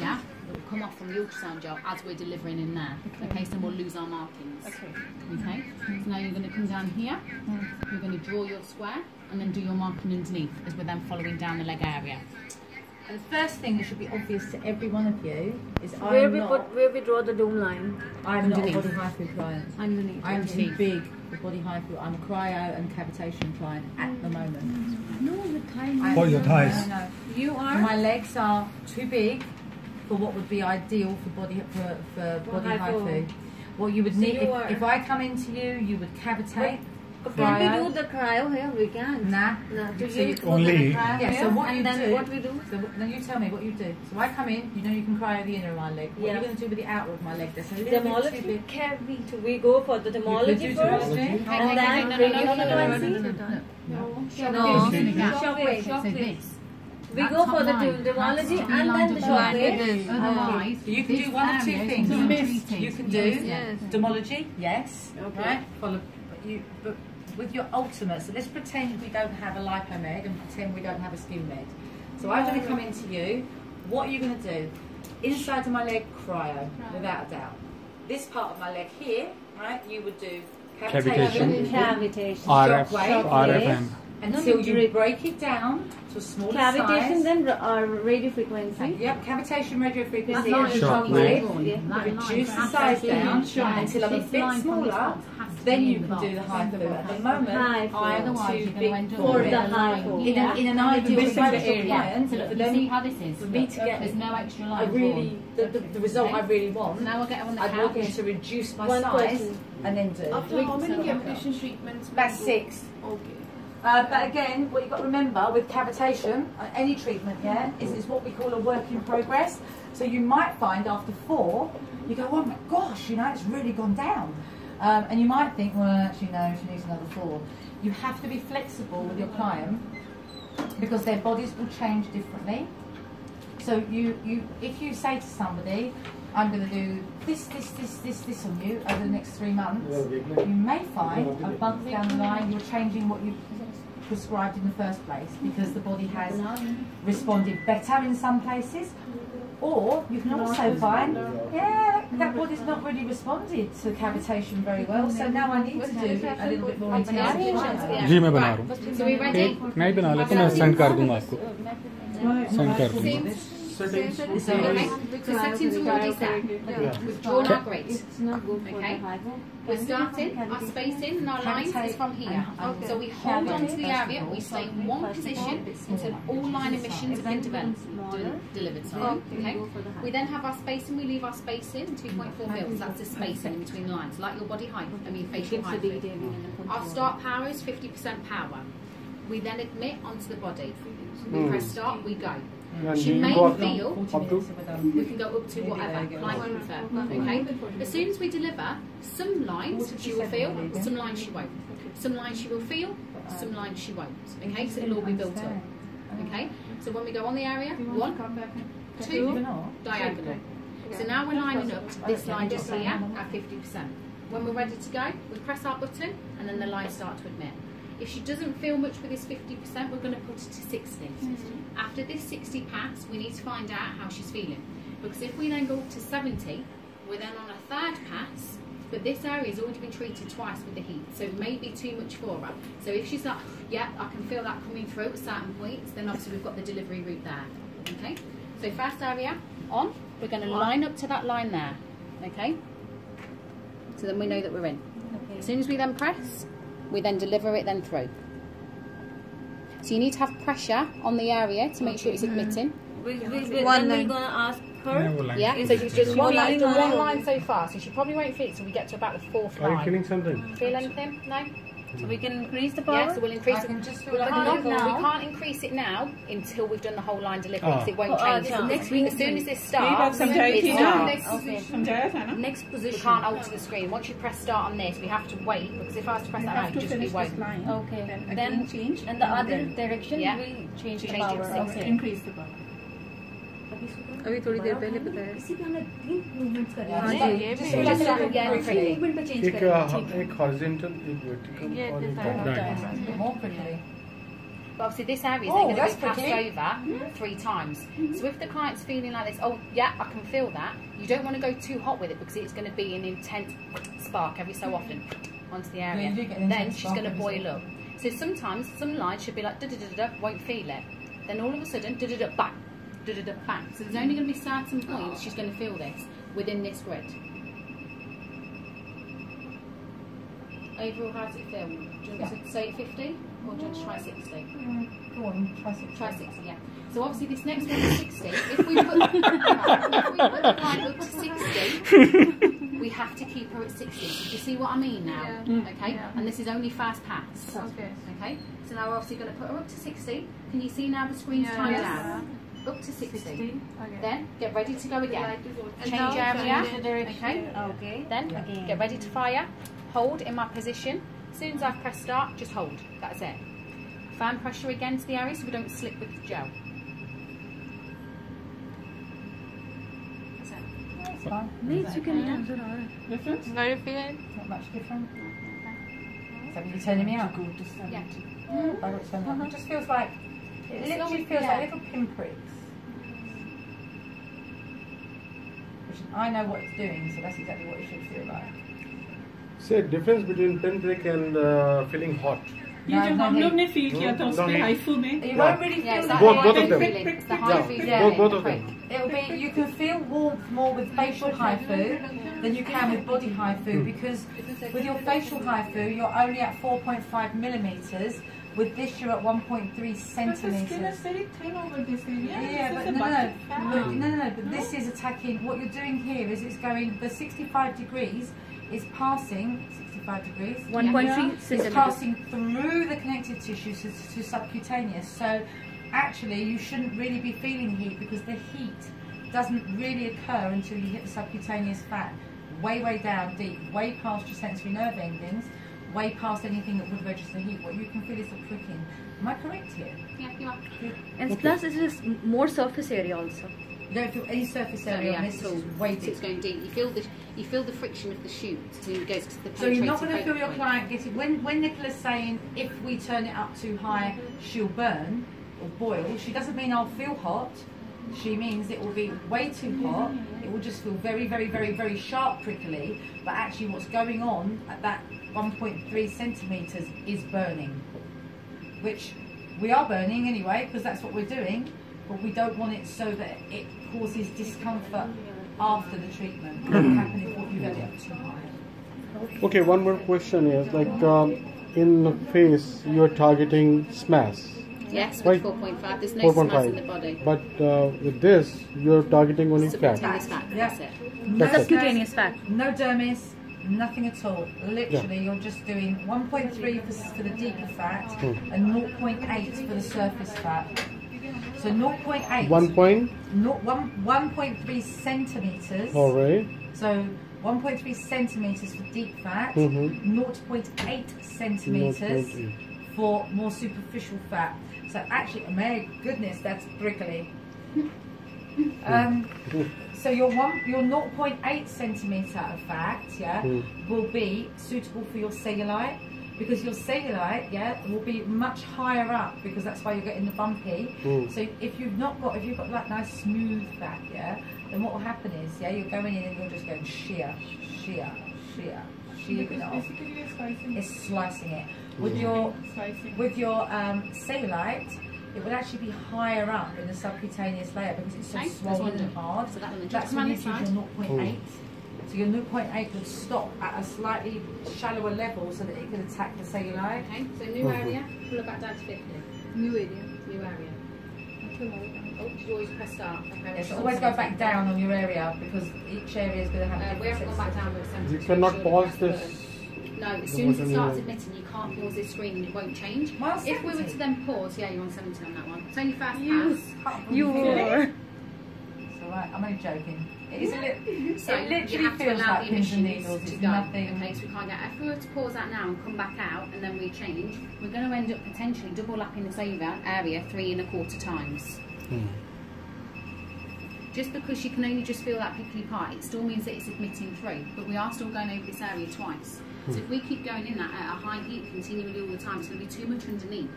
Yeah, that will come off from the ultrasound gel as we're delivering in there. Okay, so we'll lose our markings. Okay. Okay, so now you're going to come down here, mm. you're going to draw your square and then do your marking underneath as we're then following down the leg area. And the first thing that should be obvious to every one of you is Where I'm we not, put where we draw the dome line I'm not a underneath. body HIFU client. underneath. I'm too big for body high HIFU. I'm a cryo and cavitation client at the moment. No, the thigh. I- For your thighs. No, no. You are. My legs are too big for what would be ideal for body for, for For body HIFU. HIFU. What you would So need you if, are- if I come into you, you would cavitate. Can cryo. we do the cryo here? We can. Nah. No, to So you you- Only- the cryo Yeah, so what and you then do- what we do? So now you tell me what you do. So I come in, you know you can cryo the inner of my leg. What Yeah. are you going to do with the outer of my leg? That's a little bit too Demology big. cavity. We go for the You could demology do first, demology. and Okay, okay, then no, no, no, no, no, no, no, no, no, radiofrequency. no, no, no. No. Shockwave. Shockwave. So this. We That go top for the line, dem- demology that's two and then the of line. shockwave. Otherwise, you can do one of two things. You can do Yes. demology, yes, Okay. right? Follow, but you, but with your ultimate. So let's pretend we don't have a lipomed and pretend we don't have a skin med. So I'm going to come into you. What are you going to do? Inside of my leg, cryo, without a doubt. This part of my leg here, right? You would do Cavitation. Cavitation. RF, Shockwave. RFM. And so you, break it down to smaller Cavitation size. then uh, radio frequency. And, yep, cavitation radio frequency. That's not yeah. Reduce the size down yeah. until I'm a bit smaller. Then you can do the HIFU. At the moment, I am too big for it. high. In, a, in an ideal environment, so for, them, how this is. for me to get There's no extra line really, the, the, the result I really want, now I get on the I'd want to reduce my size and then do. After how many cavitation treatments? About six. Okay. Uh, but again, what you've got to remember with cavitation, uh, any treatment, yeah, is it's what we call a work in progress. So you might find after four, you go, oh my gosh, you know, it's really gone down. Um, and you might think, well, actually, no, she needs another four. You have to be flexible with your client because their bodies will change differently. So you, you, if you say to somebody, I'm going to do this, this, this, this, this on you over the next three months, you may find a month down the line you're changing what you prescribed in the first place because the body has responded better in some places. Or you can also find, yeah, that, that body's not really responded to cavitation very well, so now I need to do a little bit more intensive chemo. जी मैं बना रहा हूँ So we ready? एक नहीं बना लेता मैं send कर दूंगा आपको सेंड कर दूंगा so, Okay. So settings are already set. We've drawn our grid. It's not good for okay. We're starting, our spacing and our lines is from here. Um, so we hold on to the area, we stay in one position until all line emissions have been developed, delivered. Sorry. Okay. We then have our spacing, we leave our spacing 2.4 mils. That's the spacing in between lines, like your body height, I mean facial height. Our start power is 50% power. We then admit onto the body. We press start, we go. She may feel up to we can go up to whatever, like prefer. Okay? As soon as we deliver, some lines she will feel, some lines she won't. Some lines she will feel, some lines she won't. Okay? So it'll all be built up. Okay? So when we go on the area, one, two, diagonal. So now we're lining up this line just here at 50%. When we're ready to go, we press our button and then the lines start to admit. If she doesn't feel much with this 50%, we're going to put it to 60. Mm-hmm. After this 60 pass, we need to find out how she's feeling. Because if we then go up to 70, we're then on a third pass, but this area has already been treated twice with the heat, so it may be too much for her. So if she's like, yeah, I can feel that coming through at certain points, then obviously we've got the delivery route there. Okay? So first area, on, we're going to line up to that line there. Okay? So then we know that we're in. As soon as we then press, we then deliver it then through. So you need to have pressure on the area to make sure it's mm-hmm. admitting. We, we, we, then we're gonna ask her. वो line Yeah, so she's just one, feeling like, one line so far, so she probably won't feel it till we get to about the fourth Are you line. feeling something? Feel anything? No? So we can increase the bar. Yeah, so we'll increase it. Not now. We can't increase it now until we've done the whole line delivery because oh. it won't oh, change. So next week, as soon as this starts, it's on. Next, okay. next position. We can't alter the screen. Once you press start on this, we have to wait because if I was to press you that, it just be wait. Okay. Then, then change. And the other direction, yeah. we change, change the power. Okay. Increase the bar. अभी थोड़ी देर पहले बताया इसी पे हमें तीन movements करने हाँ, हैं ये Just start again three pretty. Movement पे चेंज एक करेंगे ठीक है एक हॉरिजॉन्टल एक वर्टिकल और एक A diagonal bit more prettily. But obviously this area is Oh, then going that's to be passed pretty. over three times. So if the client's feeling like this, oh yeah, I can feel that, you don't want to go too hot with it because it's going to be an intense spark every so often onto the area. you do get an then intense she's spark going to every so boil up. So sometimes some lines should be like da da da da, won't feel it. Then all of a sudden da da da bang, da da da bang. So there's only going to be certain points she's going to feel this within this grid. Overall, how does it feel? Do you want to say 50 or do you want to try 60? Mm, Go on, try six. Try 60, yeah. So obviously this next one is 60. If we put, if we put the line up to 60, we have to keep her at 60. Do you see what I mean now? Okay? And this is only fast pass. Okay. Okay? So now we're obviously going to put her up to 60. Can you see now the screen's Yeah. timed Yes. down? Up to 60. Okay. Then get ready to go again. Change area. change the direction. Okay? Okay. Then Again. get ready to fire. Hold in my position. As soon as I've pressed start, just hold. That's it. Fan pressure against the area so we don't slip with the gel. That's it. That's fine. Needs you can answer Difference? Very feel. Not much different. Is that what you're turning me oh, out? Yeah. I got turned up. It just feels like, it literally feels yeah. like little pinpricks. Which I know what it's doing, so that's exactly what it should feel like. So, difference between pinprick and uh, feeling hot. You won't really feel ने feel किया both both of them. yeah. both both it will be you can feel warmth more with facial HIFU than you can with body HIFU hmm. because with your facial HIFU you're only at 4.5 millimeters with this you're at 1.3 centimeters. skin is very thin over this. Yeah, but is no, no, no, but, no, no, no, but this is attacking. What you're doing here is it's going. The 65 degrees is passing 65 degrees. 1.3 It's centimeters. passing through the connective tissue to, to subcutaneous. So actually, you shouldn't really be feeling heat because the heat doesn't really occur until you hit the subcutaneous fat, way, way down deep, way past your sensory nerve endings, way past anything that would register heat. What you can feel is the pricking. Am I correct here? Yeah, you are. And plus, it is more surface area also. You don't feel any surface So, area yeah, on this. it's all- It's way It's going deep. You feel the you feel the friction of the shoot as it goes to the So you're not going to feel your point. client getting when when Nicola's saying if we turn it up too high she'll burn or boil. She doesn't mean I'll feel hot. She means it will be way too hot. It will just feel very very very very sharp prickly. But actually, what's going on at that 1.3 centimeters is burning, which we are burning anyway because that's what we're doing. But we don't want it so that it causes discomfort after the treatment. What will happen if what you get up too high? Okay, one more question is like um, in the face you're targeting SMAS, Yes, Right. with 4.5. There's no SMAS in the 4.5. body. But uh, with this you're targeting only fat. Subcutaneous fat. Yeah. That's it. That's it. Subcutaneous fat. No dermis, nothing at all. Literally, you're just doing 1.3 for, for the deeper fat Hmm. and 0.8 for the surface fat. So 0.8, One point. no- one- 1.3 centimeters. All right. So 1.3 centimeters for deep fat, Mm-hmm. 0.8 centimeters for more superficial fat. So actually, my goodness, that's prickly. Um, so your one, your 0.8 centimeter of fat, yeah, Mm. will be suitable for your cellulite because your cellulite, yeah, will be much higher up because that's why you're getting the bumpy. Mm. So if you've not got, if you've got like nice smooth fat, yeah, then what will happen is, yeah, you're going in and you're just going sheer, sheer, sheer, shear it off. It's slicing. It. With your slicing. with your um, cellulite, it would actually be higher up in the subcutaneous layer because it's so Okay, swollen and hard. So that one, That's just when come you on choose this your 0.8. So your 0.8 would stop at a slightly shallower level so that it could attack the cellulite. Okay, so new area, pull it back down to 50. New area. New area. Oh, did you always press start? Okay, Yeah, so always go back down on your area because each area is going to have a Uh, we different haven't gone back down with You cannot Sure, pause press this. Button. No, as soon as it starts here. admitting, you can't pause this screen and it won't change. Well, If we were to then pause, yeah, you're on 70 on that one. It's only fast You- pass. You are. It's alright, I'm only joking. It is a little. So it you literally have to feels allow like the pins and emissions needles. to It's go. nothing. Okay, so we can't get. If we were to pause that now and come back out and then we change, we're going to end up potentially double lapping this area, area three and a quarter times. Just because you can only just feel that pickly part, it still means that it's admitting through. But we are still going over this area twice. So if we keep going in that at a high heat continually all the time, it's going to be too much underneath.